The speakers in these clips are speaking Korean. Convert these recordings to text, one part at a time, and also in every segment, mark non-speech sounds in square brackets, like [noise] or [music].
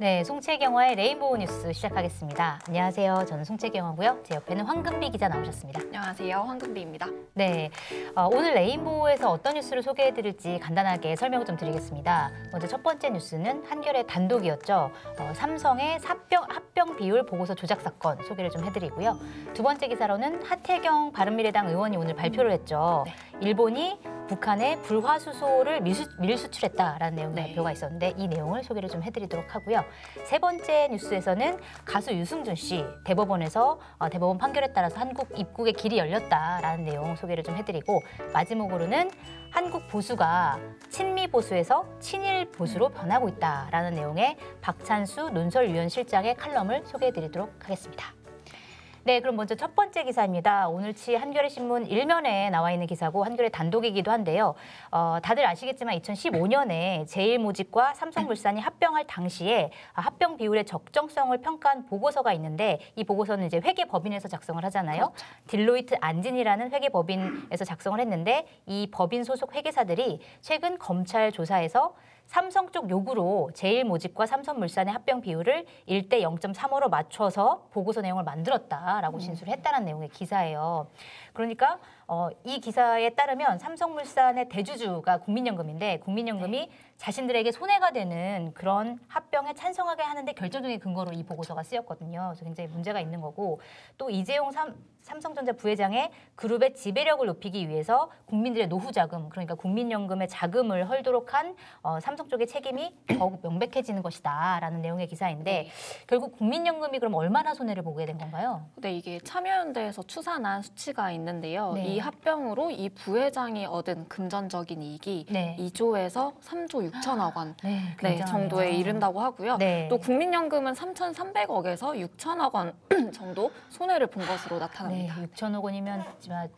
네, 송채경화의 레인보우 뉴스 시작하겠습니다. 안녕하세요. 저는 송채경화고요. 제 옆에는 황금비 기자 나오셨습니다. 안녕하세요. 황금비입니다. 네, 어, 오늘 레인보우에서 어떤 뉴스를 소개해드릴지 간단하게 설명을 좀 드리겠습니다. 먼저 첫 번째 뉴스는 한겨레 단독이었죠. 어, 삼성의 합병, 합병 비율 보고서 조작 사건 소개를 좀 해드리고요. 두 번째 기사로는 하태경 바른미래당 의원이 오늘 발표를 했죠. 네. 일본이 북한에 불화수소를 밀수, 밀수출했다라는 내용 네. 발표가 있었는데 이 내용을 소개를 좀 해드리도록 하고요. 세 번째 뉴스에서는 가수 유승준 씨 대법원에서 어, 대법원 판결에 따라서 한국 입국의 길이 열렸다라는 내용 소개를 좀 해드리고 마지막으로는 한국 보수가 친미 보수에서 친일 보수로 변하고 있다라는 내용의 박찬수 논설위원 실장의 칼럼을 소개해드리도록 하겠습니다. 네, 그럼 먼저 첫 번째 기사입니다. 오늘치 한겨레 신문 일면에 나와 있는 기사고 한겨레 단독이기도 한데요. 어, 다들 아시겠지만 2015년에 제일모직과 삼성물산이 합병할 당시에 합병 비율의 적정성을 평가한 보고서가 있는데 이 보고서는 이제 회계 법인에서 작성을 하잖아요. 딜로이트 안진이라는 회계 법인에서 작성을 했는데 이 법인 소속 회계사들이 최근 검찰 조사에서 삼성 쪽 요구로 제일모직과 삼성물산의 합병 비율을 1대 0.35로 맞춰서 보고서 내용을 만들었다라고 진술을 했다는 내용의 기사예요. 그러니까 어, 이 기사에 따르면 삼성물산의 대주주가 국민연금인데 국민연금이 자신들에게 손해가 되는 그런 합병에 찬성하게 하는데 결정적인 근거로 이 보고서가 쓰였거든요. 그래서 굉장히 문제가 있는 거고 또 이재용 삼, 삼성전자 부회장의 그룹의 지배력을 높이기 위해서 국민들의 노후 자금 그러니까 국민연금의 자금을 헐도록 한 어, 삼성 쪽의 책임이 더욱 명백해지는 것이다라는 내용의 기사인데 네. 결국 국민연금이 그럼 얼마나 손해를 보게 된 건가요? 네, 이게 참여연대에서 추산한 수치가 있는데요. 네. 이 합병으로 이 부회장이 얻은 금전적인 이익이 네. 2조에서 3조 6천억 원 네, 네. 정도에 이른다고 하고요. 네. 또 국민연금은 3,300억에서 6천억 원 [clears throat] 정도 손해를 본 것으로 네, 나타납니다. 6천억 원이면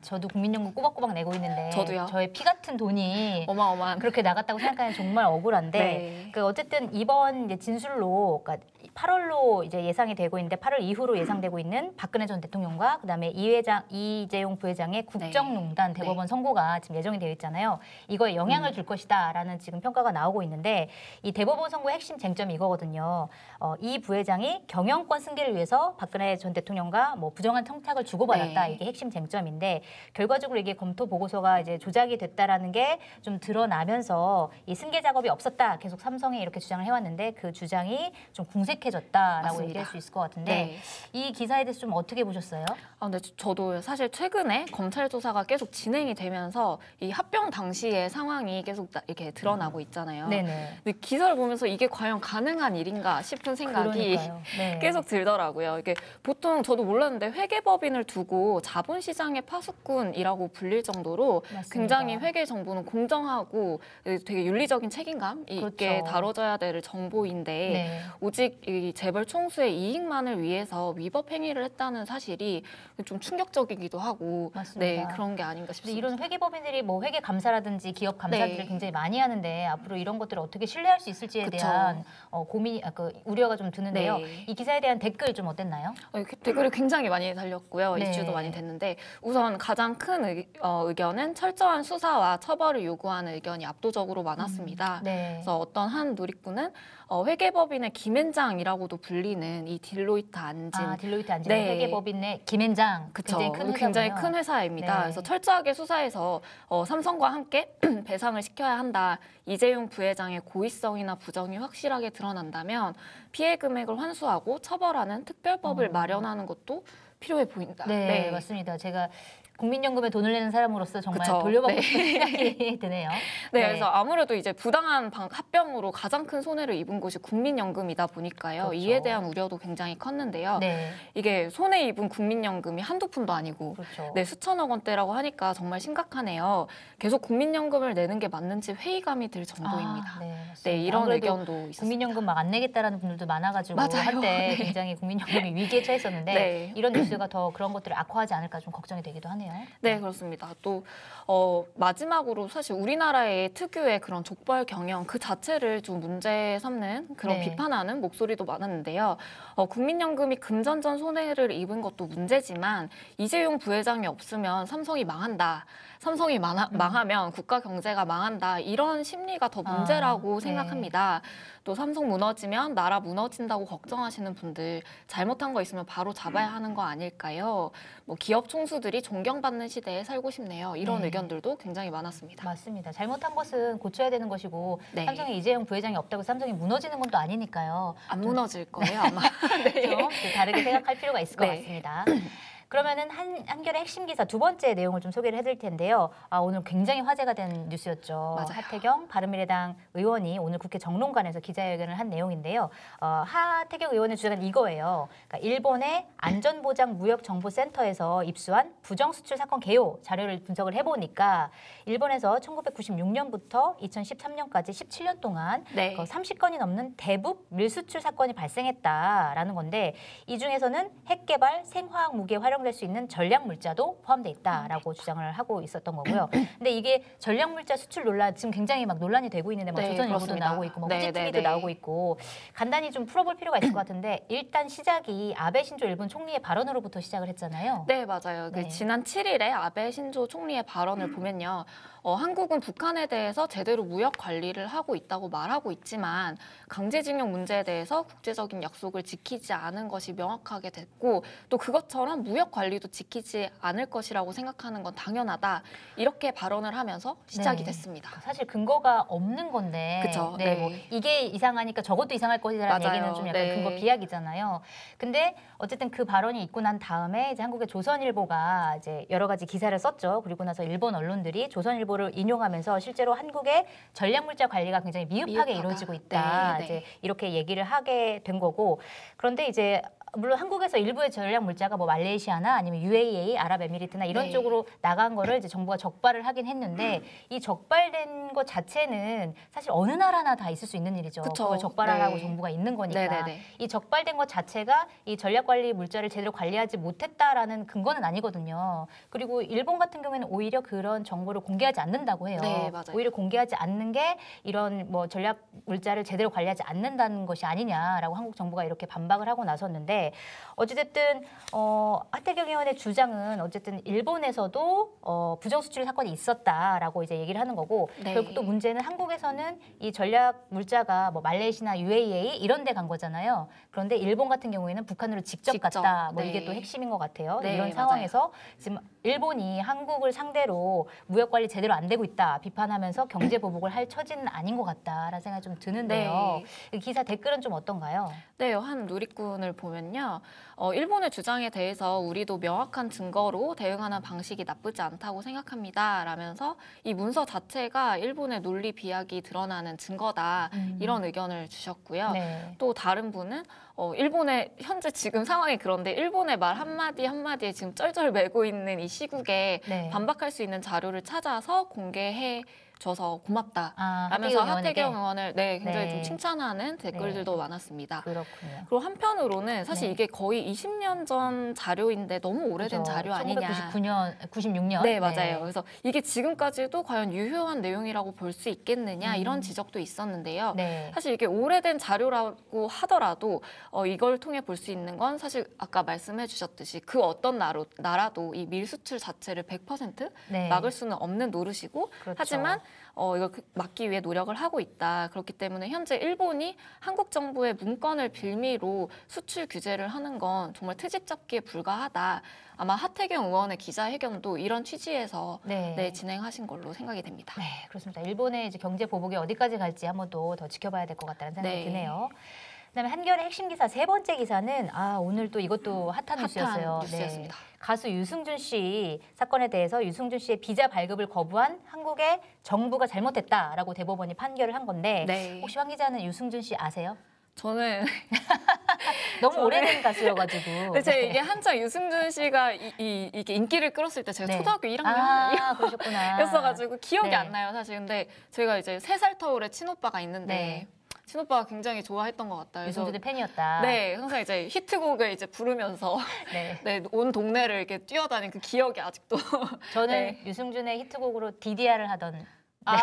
저도 국민연금 꼬박꼬박 내고 있는데 저도요. 저의 피 같은 돈이 어마어마한 그렇게 나갔다고 생각하면 정말 억울한데 네. 그 어쨌든 이번 진술로 그러니까 8월로 이제 예상이 되고 있는데 8월 이후로 예상되고 있는 박근혜 전 대통령과 그다음에 이 회장 이재용 부회장의 국정농단 네. 대법원 선고가 지금 예정이 되어 있잖아요. 이거에 영향을 음. 줄 것이다라는 지금 평가가 나오고 있는데 이 대법원 선고의 핵심 쟁점이 이거거든요. 어, 이 부회장이 경영권 승계를 위해서 박근혜 전 대통령과 뭐 부정한 청탁을 주고받았다 네. 이게 핵심 쟁점인데 결과적으로 이게 검토 보고서가 이제 조작이 됐다라는 게 좀 드러나면서 이 승계 작업이 없었다 계속 삼성이 이렇게 주장을 해왔는데 그 주장이 좀 궁색 해졌다라고 맞습니다. 얘기할 수 있을 것 같은데 네. 이 기사에 대해서 좀 어떻게 보셨어요? 아, 근데 저도 사실 최근에 검찰 조사가 계속 진행이 되면서 이 합병 당시의 상황이 계속 나- 이렇게 드러나고 있잖아요. 네네. 근데 기사를 보면서 이게 과연 가능한 일인가 싶은 생각이. 네. [laughs] 계속 들더라고요. 이게 보통 저도 몰랐는데 회계법인을 두고 자본시장의 파수꾼이라고 불릴 정도로 맞습니다. 굉장히 회계 정보는 공정하고 되게 윤리적인 책임감 있게 그렇죠. 다뤄져야 될 정보인데 네. 오직 이 재벌 총수의 이익만을 위해서 위법 행위를 했다는 사실이 좀 충격적이기도 하고 맞습니다. 네 그런 게 아닌가 싶습니다. 이런 회계법인들이 뭐 회계 감사라든지 기업 감사들을 네. 굉장히 많이 하는데 앞으로 이런 것들을 어떻게 신뢰할 수 있을지에 그쵸. 대한 어, 고민이 아, 그 우려가 좀 드는데요. 네. 이 기사에 대한 댓글 좀 어땠나요? 어, 댓글이 굉장히 많이 달렸고요. 네. 이슈도 많이 됐는데 우선 가장 큰 의, 어, 의견은 철저한 수사와 처벌을 요구하는 의견이 압도적으로 많았습니다. 네. 그래서 어떤 한 누리꾼은 어, 회계법인의 김앤장이라고도 불리는 이 Deloitte 안진 아 Deloitte 안진은 네. 회계법인의 김앤장 그쵸. 굉장히 큰 굉장히. 큰 회사입니다. 네. 그래서 철저하게 수사해서 어, 삼성과 함께 [clears throat] 배상을 시켜야 한다. 이재용 부회장의 고의성이나 부정이 확실하게 드러난다면 피해 금액을 환수하고 처벌하는 특별법을 어. 마련하는 것도 필요해 보인다. 네, 맞습니다. 제가 국민연금에 돈을 내는 사람으로서 정말 그쵸. 돌려받고 네. 싶은 생각이 [laughs] 드네요. 네, 그래서 아무래도 이제 부당한 방- 합병으로 가장 큰 손해를 입은 곳이 국민연금이다 보니까요. 그렇죠. 이에 대한 우려도 굉장히 컸는데요. 네, 이게 손해 입은 국민연금이 한두 푼도 아니고 그렇죠. 네, 수천억 원대라고 하니까 정말 심각하네요. 계속 국민연금을 내는 게 맞는지 회의감이 들 정도입니다. 아, 네, 네. 이런 의견도 있었습니다. 국민연금 막 안 내겠다라는 분들도 많아가지고 맞아요. 한때 [laughs] 네. 굉장히 국민연금이 위기에 처했었는데 네. 이런 뉴스가 더 그런 것들을 악화하지 않을까 좀 걱정이 되기도 하네요. 하네요. 네, 그렇습니다. 또 어, 마지막으로 사실 우리나라의 특유의 그런 족벌 경영 그 자체를 좀 문제 삼는 그런 네. 비판하는 목소리도 많았는데요. 어, 국민연금이 금전전 손해를 입은 것도 문제지만 이재용 부회장이 없으면 삼성이 망한다. 삼성이 망하, 음. 망하면 국가 경제가 망한다. 이런 심리가 더 아, 문제라고 네. 생각합니다. 또 삼성 무너지면 나라 무너진다고 걱정하시는 분들 잘못한 거 있으면 바로 잡아야 하는 거 아닐까요? 뭐 기업 총수들이 존경 받는 시대에 살고 싶네요. 이런 네. 의견들도 굉장히 많았습니다. 맞습니다. 잘못한 것은 고쳐야 되는 것이고 네. 삼성의 이재용 부회장이 없다고 삼성이 무너지는 건 또 아니니까요. 안 무너질 거예요, 아마. 네. [laughs] 좀 다르게 생각할 필요가 있을 것 네. 같습니다. [clears throat] 그러면은 한 한결의 핵심 기사 두 번째 내용을 좀 소개를 해드릴 텐데요. 아, 오늘 굉장히 화제가 된 뉴스였죠. 맞아요. 하태경 바른미래당 의원이 오늘 국회 정론관에서 기자회견을 한 내용인데요. 어, 하태경 의원의 주장은 이거예요. 그러니까 일본의 안전보장 무역정보센터에서 입수한 부정수출 사건 개요 자료를 분석을 해보니까 일본에서 1996년부터 2013년까지 17년 동안 네. 그 30건이 넘는 대북 밀수출 사건이 발생했다라는 건데 이 중에서는 핵 개발, 생화학 무기에 활용 될 수 있는 전략 물자도 포함돼 있다라고 주장을 하고 있었던 [clears throat] 거고요. 근데 이게 전략 물자 수출 논란 지금 굉장히 막 논란이 되고 있는데 막 네, 조선 일보도 그렇습니다. 나오고 있고 뭐 네, 후지 네, TV도 네. 나오고 있고 간단히 좀 풀어볼 필요가 있을 것 같은데 일단 시작이 아베 신조 일본 총리의 발언으로부터 시작을 했잖아요. 네, 맞아요. 그 네. 지난 7일에 아베 신조 총리의 발언을 보면요. 어, 한국은 북한에 대해서 제대로 무역 관리를 하고 있다고 말하고 있지만 강제징용 문제에 대해서 국제적인 약속을 지키지 않은 것이 명확하게 됐고 또 그것처럼 무역 관리도 지키지 않을 것이라고 생각하는 건 당연하다. 이렇게 발언을 하면서 시작이 네. 됐습니다. 사실 근거가 없는 건데, 그쵸, 네, 네. 뭐 이게 이상하니까 저것도 이상할 것이라는 맞아요. 얘기는 좀 약간 네. 근거 비약이잖아요. 근데 어쨌든 그 발언이 있고 난 다음에 이제 한국의 조선일보가 이제 여러 가지 기사를 썼죠. 그리고 나서 일본 언론들이 조선일보 를 인용하면서 실제로 한국의 전략물자 관리가 굉장히 미흡하게 미흡하다. 이루어지고 있다. 네, 네. 이제 이렇게 얘기를 하게 된 거고 그런데 이제 물론 한국에서 일부의 전략 물자가 뭐 말레이시아나 아니면 UAE, 아랍에미리트나 이런 네. 쪽으로 나간 거를 이제 정부가 적발을 하긴 했는데 이 적발된 것 자체는 사실 어느 나라나 다 있을 수 있는 일이죠. 그쵸. 그걸 적발하라고 네. 정부가 있는 거니까. 네네네. 이 적발된 것 자체가 이 전략 관리 물자를 제대로 관리하지 못했다라는 근거는 아니거든요. 그리고 일본 같은 경우에는 오히려 그런 정보를 공개하지 않는다고 해요. 네, 맞아요. 오히려 공개하지 않는 게 이런 뭐 전략 물자를 제대로 관리하지 않는다는 것이 아니냐라고 한국 정부가 이렇게 반박을 하고 나섰는데 어찌됐든 어, 하태경 의원의 주장은 어쨌든 일본에서도 어, 부정수출 사건이 있었다라고 이제 얘기를 하는 거고 네. 결국 또 문제는 한국에서는 이 전략 물자가 뭐 말레이시나 UAE 이런 데 간 거잖아요. 그런데 일본 같은 경우에는 북한으로 직접, 직접, 갔다. 뭐 네. 이게 또 핵심인 것 같아요. 네, 이런 맞아요. 상황에서 지금 일본이 한국을 상대로 무역 관리 제대로 안 되고 있다 비판하면서 경제 보복을 할 처지는 아닌 것 같다라는 생각이 좀 드는데요. 이 기사 댓글은 좀 어떤가요? 네, 한 누리꾼을 보면요. 어, 일본의 주장에 대해서 우리도 명확한 증거로 대응하는 방식이 나쁘지 않다고 생각합니다. 라면서 이 문서 자체가 일본의 논리 비약이 드러나는 증거다. 이런 의견을 주셨고요. 음. 네. 또 다른 분은 어, 일본의 현재 지금 상황이 그런데 일본의 말 한마디 한마디에 지금 쩔쩔 매고 있는 이 시국에 네. 반박할 수 있는 자료를 찾아서 공개해 줘서 고맙다. 아, 라면서 하태경? 의원을 네, 굉장히 네. 좀 칭찬하는 댓글들도 많았습니다. 그렇군요. 그리고 한편으로는 사실 네. 이게 거의 20년 전 자료인데 너무 오래된 그죠. 자료 아니냐. 1999년, 96년. 네, 맞아요. 그래서 이게 지금까지도 과연 유효한 내용이라고 볼 수 있겠느냐 음. 이런 지적도 있었는데요. 네. 사실 이게 오래된 자료라고 하더라도 어, 이걸 통해 볼 수 있는 건 사실 아까 말씀해 주셨듯이 그 어떤 나로, 나라도 이 밀수출 자체를 100% 네. 막을 수는 없는 노릇이고 그렇죠. 하지만 어, 이걸 그- 막기 위해 노력을 하고 있다. 그렇기 때문에 현재 일본이 한국 정부의 문건을 빌미로 수출 규제를 하는 건 정말 트집 잡기에 불과하다. 아마 하태경 의원의 기자회견도 이런 취지에서 네. 네, 진행하신 걸로 생각이 됩니다. 네, 그렇습니다. 일본의 이제 경제 보복이 어디까지 갈지 한번 또더 지켜봐야 될 것 같다는 생각이 네. 드네요. 그다음에 한겨레 핵심 기사 세 번째 기사는 아 오늘 또 이것도 핫한, 핫한 뉴스였어요. 네. 뉴스였습니다. 가수 유승준 씨 사건에 대해서 유승준 씨의 비자 발급을 거부한 한국의 정부가 잘못했다라고 대법원이 판결을 한 건데 네. 혹시 황 기자는 유승준 씨 아세요? 저는 [laughs] 너무 저는- 오래된 가수여가지고. [laughs] 근데 제가 이게 한창 유승준 씨가 이, 이, 이게 인기를 끌었을 때 제가 네. 초등학교 1학년 아 그러셨구나. [laughs] 였어가지고 기억이 네. 안 나요 사실 근데 제가 이제 세 살 터울의 친오빠가 있는데 네. 신오빠가 굉장히 좋아했던 것 같아요. 유승준의 팬이었다. 네, 항상 이제 히트곡을 이제 부르면서 [laughs] 네. [laughs] 네, 온 동네를 이렇게 뛰어다닌 그 기억이 아직도 [laughs] 저는 네. 유승준의 히트곡으로 DDR을 하던 아,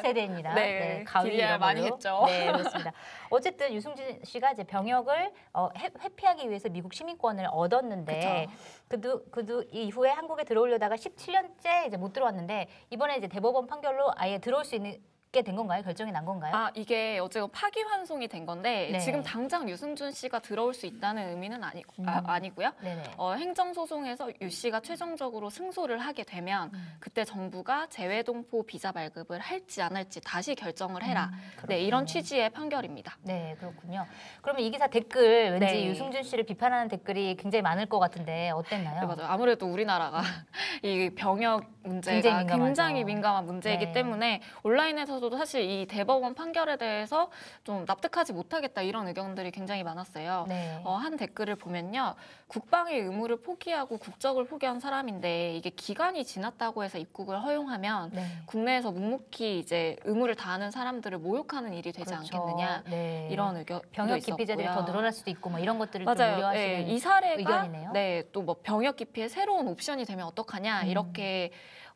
세대입니다. 네, 가위 DDR 이런 많이. 했죠. 네, 그렇습니다. 어쨌든 유승준 씨가 이제 병역을 어, 해, 회피하기 위해서 미국 시민권을 얻었는데 그도 그도 이후에 한국에 들어오려다가 17년째 이제 못 들어왔는데 이번에 이제 대법원 판결로 아예 들어올 수 있는 게 된 건가요? 결정이 난 건가요? 아 이게 어제가 파기환송이 된 건데 네. 지금 당장 유승준 씨가 들어올 수 있다는 의미는 아니 아, 음. 아 니고요. 네네. 어, 행정소송에서 유 씨가 최종적으로 승소를 하게 되면 음. 그때 정부가 재외동포 비자 발급을 할지 안 할지 다시 결정을 해라. 음, 네 이런. 취지의 판결입니다. 네, 그렇군요. 그러면 이 기사 댓글 왠지 네. 유승준 씨를 비판하는 댓글이 굉장히 많을 것 같은데 어땠나요? 네, 맞아요. 아무래도 우리나라가 [laughs] 이 병역 문제가 굉장히. 굉장히 민감한 문제이기 네. 때문에 온라인에서 도 사실 이 대법원 판결에 대해서 좀 납득하지 못하겠다 이런 의견들이 굉장히 많았어요. 네. 어, 한 댓글을 보면요. 국방의 의무를 포기하고 국적을 포기한 사람인데 이게 기간이 지났다고 해서 입국을 허용하면 네. 국내에서 묵묵히 이제 의무를 다하는 사람들을 모욕하는 일이 되지 그렇죠. 않겠느냐 네. 이런 의견 병역 기피자들이 더 늘어날 수도 있고 뭐 이런 것들을 좀 맞아요. 우려하시는 네, 이 사례가 의견이네요. 네, 또 뭐 병역 기피의 새로운 옵션이 되면 어떡하냐 음. 이렇게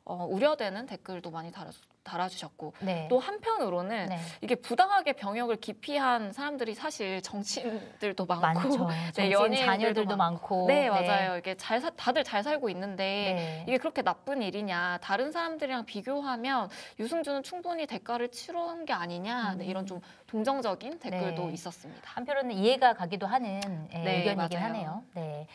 어, 우려되는 댓글도 많이 달아, 달아 주셨고 네. 또 한편으로는 네. 이게 부당하게 병역을 기피한 사람들이 사실 정치인들도 많고. [laughs] 정치인 연예인들도 자녀들도 많고. 많고. 네, 맞아요. 이게 잘 사- 다들 잘 살고 있는데 네. 이게 그렇게 나쁜 일이냐 다른 사람들이랑 비교하면 유승준은 충분히 대가를 치러한 게 아니냐 네, 음. 이런 좀 동정적인 댓글도 네. 있었습니다. 한편으로는 이해가 가기도 하는 예, 네, 의견이긴 맞아요. 하네요. 네.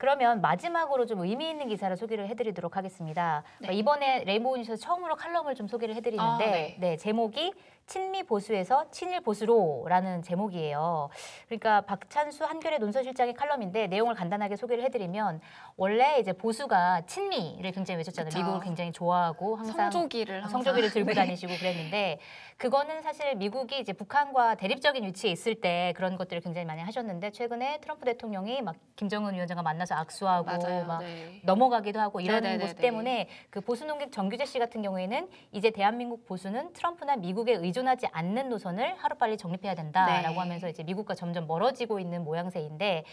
그러면 마지막으로 좀 의미 있는 기사를 소개를 해드리도록 하겠습니다. 네. 이번에 레인보우 뉴스에서 처음으로 칼럼을 좀 소개를 해드리는데, 아, 네. 네, 제목이 친미 보수에서 친일 보수로라는 제목이에요. 그러니까 박찬수 한겨레 논설실장의 칼럼인데 내용을 간단하게 소개를 해드리면 원래 이제 보수가 친미를 굉장히 외쳤잖아요. 그쵸. 미국을 굉장히 좋아하고 항상 성조기를 항상 성조기를 들고 네. 다니시고 그랬는데 그거는 사실 미국이 이제 북한과 대립적인 위치에 있을 때 그런 것들을 굉장히 많이 하셨는데 최근에 트럼프 대통령이 막 김정은 위원장과 만나서 악수하고 맞아요. 막 네. 넘어가기도 하고 이런 네네네네. 모습 때문에 그 보수 농객 정규재 씨 같은 경우에는 이제 대한민국 보수는 트럼프나 미국에 의존하지 않는 노선을 하루빨리 정립해야 된다라고 네. 하면서 이제 미국과 점점 멀어지고 있는 모양새인데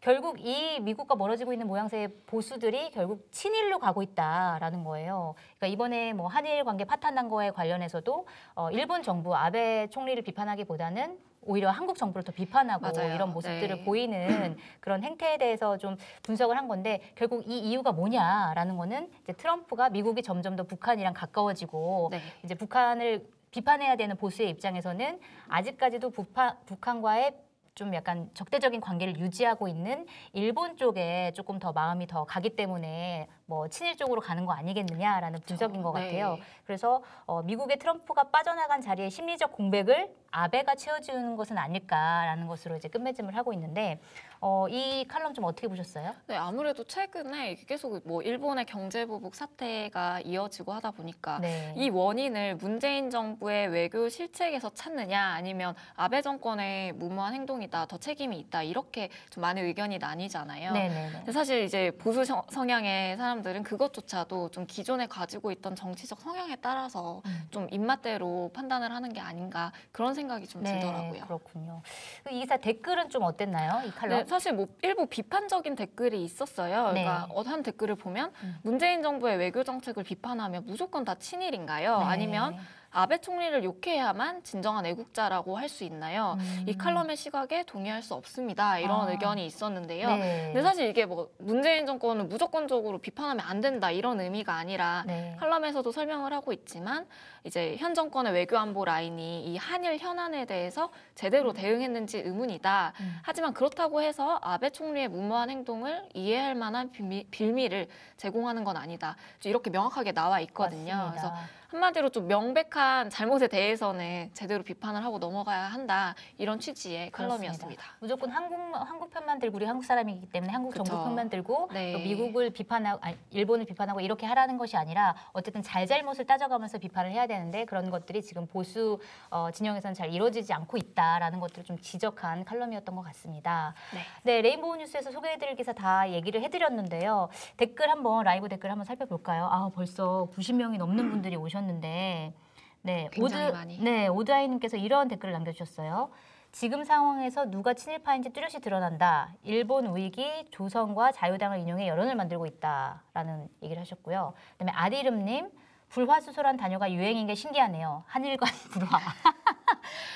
결국 이 미국과 멀어지고 있는 모양새의 보수들이 결국 친일로 가고 있다라는 거예요. 그러니까 이번에 뭐 한일 관계 파탄난 거에 관련해서도 어, 일본 정부 아베 총리를 비판하기보다는 오히려 한국 정부를 더 비판하고 맞아요. 이런 모습들을 네. 보이는 [clears throat] 그런 행태에 대해서 좀 분석을 한 건데 결국 이 이유가 뭐냐라는 거는 이제 트럼프가 미국이 점점 더 북한이랑 가까워지고 네. 이제 북한을 비판해야 되는 보수의 입장에서는 아직까지도 북한, 북한과의 좀 약간 적대적인 관계를 유지하고 있는 일본 쪽에 조금 더 마음이 더 가기 때문에 뭐 친일 쪽으로 가는 거 아니겠느냐라는 분석인 것 네. 같아요. 그래서 어, 미국의 트럼프가 빠져나간 자리에 심리적 공백을 아베가 채워주는 것은 아닐까라는 것으로 이제 끝맺음을 하고 있는데 어, 이 칼럼 좀 어떻게 보셨어요? 네, 아무래도 최근에 계속 뭐 일본의 경제 보복 사태가 이어지고 하다 보니까 네. 이 원인을 문재인 정부의 외교 실책에서 찾느냐 아니면 아베 정권의 무모한 행동이다 더 책임이 있다 이렇게 좀 많은 의견이 나뉘잖아요. 네네네. 근데 사실 이제 보수 성- 성향의 사람 들은 그것조차도 좀 기존에 가지고 있던 정치적 성향에 따라서 음. 좀 입맛대로 판단을 하는 게 아닌가 그런 생각이 좀 들더라고요. 네, 그렇군요. 그이 기사 댓글은 좀 어땠나요? 이 칼럼? 네, 사실 뭐 일부 비판적인 댓글이 있었어요. 그러니까 네. 어, 한 댓글을 보면 음. 문재인 정부의 외교 정책을 비판하면 무조건 다 친일인가요? 네. 아니면 아베 총리를 욕해야만 진정한 애국자라고 할 수 있나요? 음. 이 칼럼의 시각에 동의할 수 없습니다. 이런 아. 의견이 있었는데요. 네. 근데 사실 이게 뭐 문재인 정권을 무조건적으로 비판하면 안 된다 이런 의미가 아니라 네. 칼럼에서도 설명을 하고 있지만 이제 현 정권의 외교 안보 라인이 이 한일 현안에 대해서 제대로 대응했는지 의문이다. 음. 하지만 그렇다고 해서 아베 총리의 무모한 행동을 이해할 만한 빌미, 빌미를 제공하는 건 아니다. 이렇게 명확하게 나와 있거든요. 맞습니다. 그래서 한마디로 좀 명백한 잘못에 대해서는 제대로 비판을 하고 넘어가야 한다 이런 취지의 칼럼이었습니다. 무조건 한국 한국 편만 들고 우리 한국 사람이기 때문에 한국 그쵸. 정부 편만 들고 네. 또 미국을 비판하고 아니, 일본을 비판하고 이렇게 하라는 것이 아니라 어쨌든 잘잘못을 따져가면서 비판을 해야 되는데 그런 것들이 지금 보수 어, 진영에서는 잘 이루어지지 않고 있다라는 것들을 좀 지적한 칼럼이었던 것 같습니다. 네. 네, 레인보우 뉴스에서 소개해드릴 기사 다 얘기를 해드렸는데요. 댓글 한번 라이브 댓글 한번 살펴볼까요? 아 벌써 90명이 넘는 [clears throat] 분들이 오셨 는데 네, 오드, 많이. 네, 오드아이님께서 이런 댓글을 남겨주셨어요. 지금 상황에서 누가 친일파인지 뚜렷이 드러난다. 일본 우익이 조선과 자유당을 인용해 여론을 만들고 있다라는 얘기를 하셨고요. 그다음에 아디름님 불화수소란 단어가 유행인 게 신기하네요. 한일관 [laughs] 불화.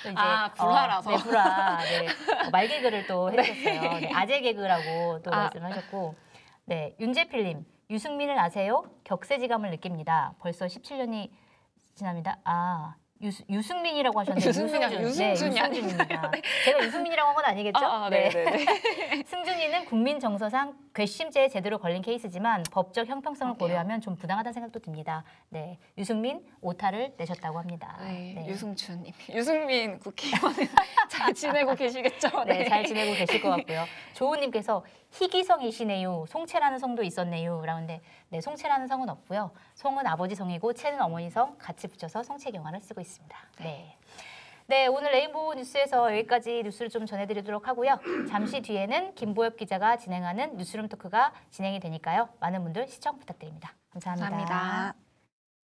또 이제, 아, 불화라서. 어, 네, 불화. 네, 어, 말 개그를 또 [laughs] 해주셨어요. 네, 아재 개그라고 또 아. 말씀하셨고, 네, 윤재필님 유승민을 아세요? 격세지감을 느낍니다. 벌써 17년이 지납니다. 아. 유수, 유승민이라고 하셨는데 아니라 유승준. 유승준이 네, 유승준입니다. 제가 유승민이라고 한 건 아니겠죠? 아, 아, 네, 네, 네. [laughs] 승준이는 국민 정서상 괘씸죄에 제대로 걸린 케이스지만 법적 형평성을 그러게요. 고려하면 좀 부당하다는 생각도 듭니다. 네, 유승민 오타를 내셨다고 합니다. 네, 네. 유승준님, 유승민 국회의원은 [laughs] 잘 지내고 계시겠죠? 네, 잘 지내고 계실 것 같고요. 조우님께서 희기성이시네요. 송채라는 성도 있었네요. 라는데 네, 송채라는 성은 없고요. 송은 아버지 성이고 채는 어머니 성 같이 붙여서 송채경화를 쓰고 있습니다. 네. 네, 오늘 레인보우 뉴스에서 여기까지 뉴스를 좀 전해드리도록 하고요. 잠시 뒤에는 김보엽 기자가 진행하는 뉴스룸 토크가 진행이 되니까요. 많은 분들 시청 부탁드립니다 감사합니다. 감사합니다.